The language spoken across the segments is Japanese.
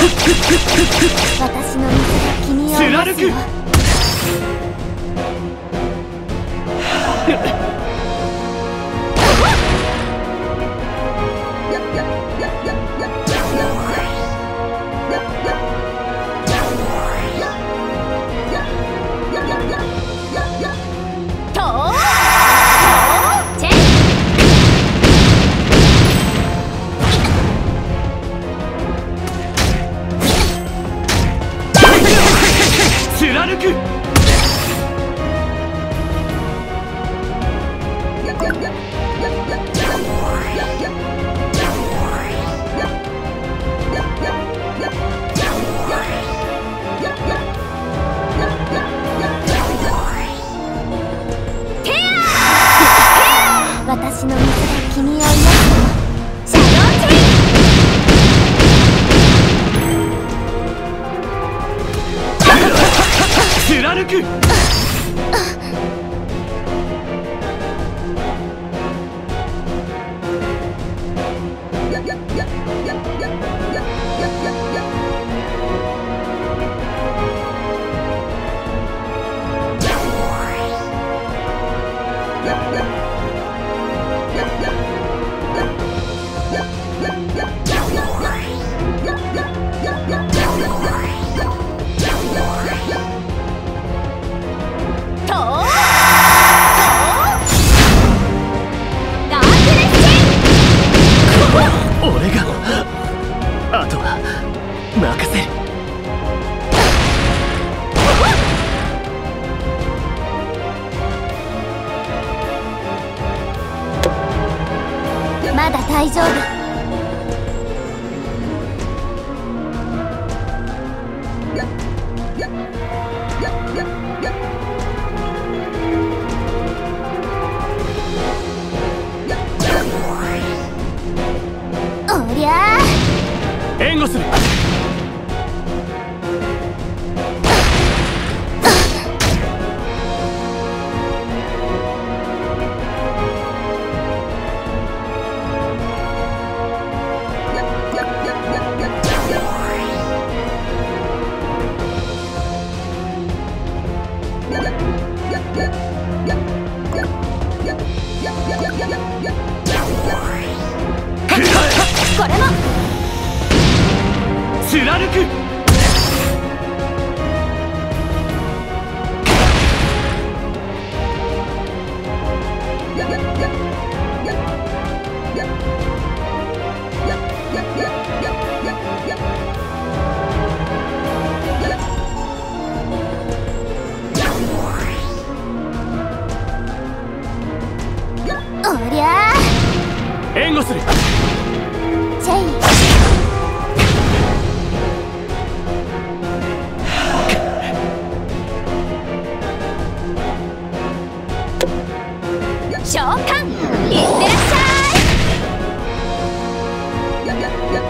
私の水が君をつらるく援護する。yeah.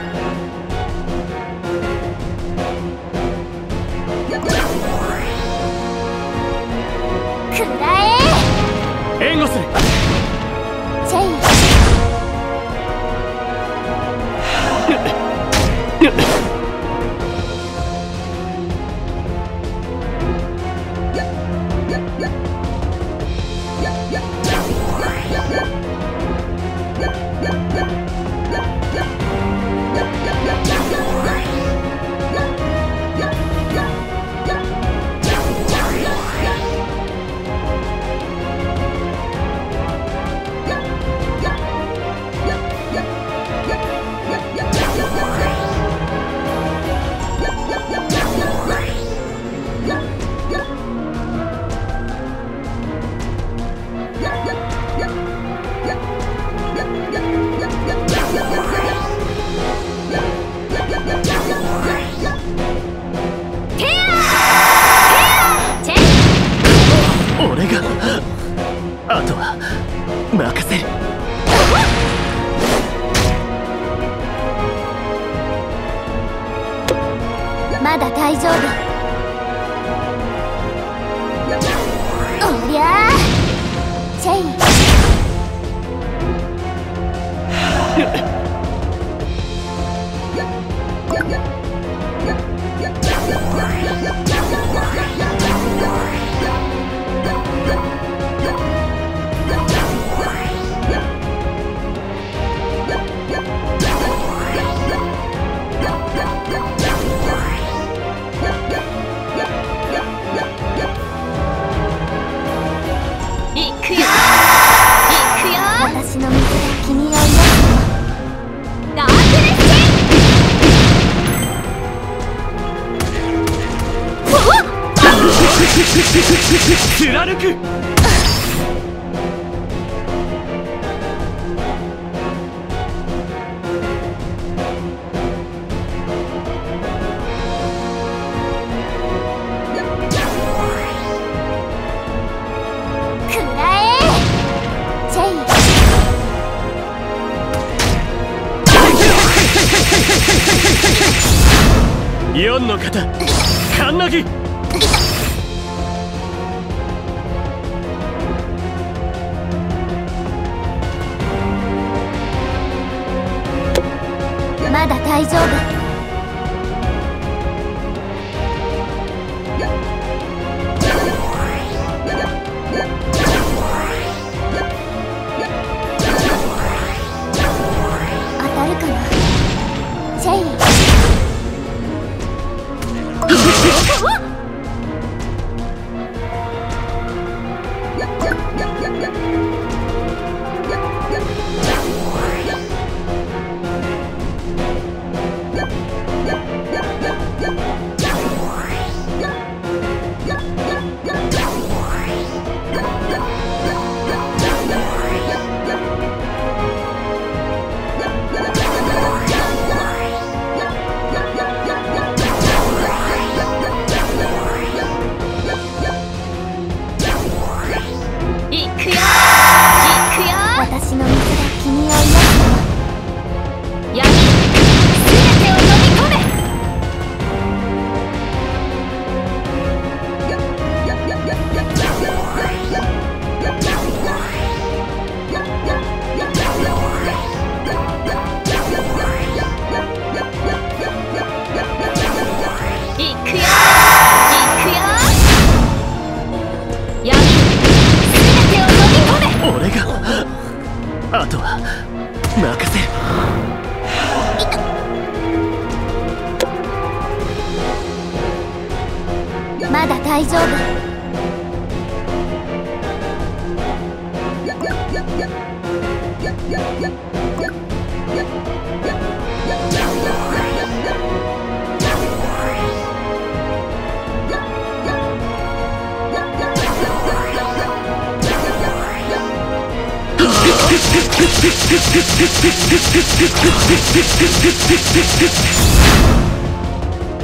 貫く。四の方カンナギ大丈夫。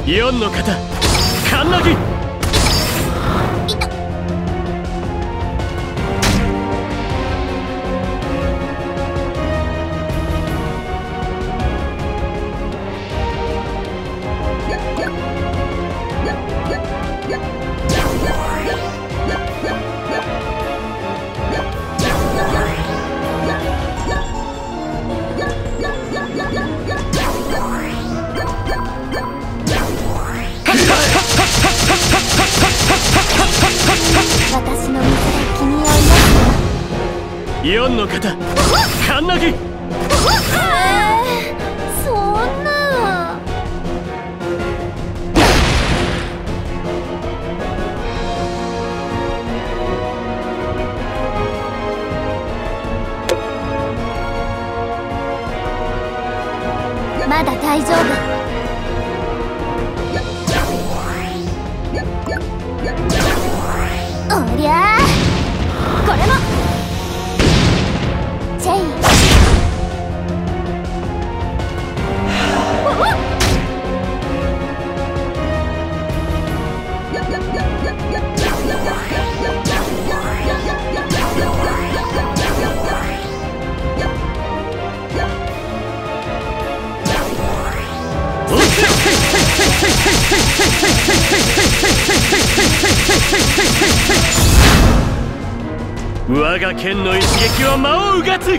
4の方カンナギイの方カンナギ。そんな。まだ大丈夫。が剣の一撃は魔をうがつ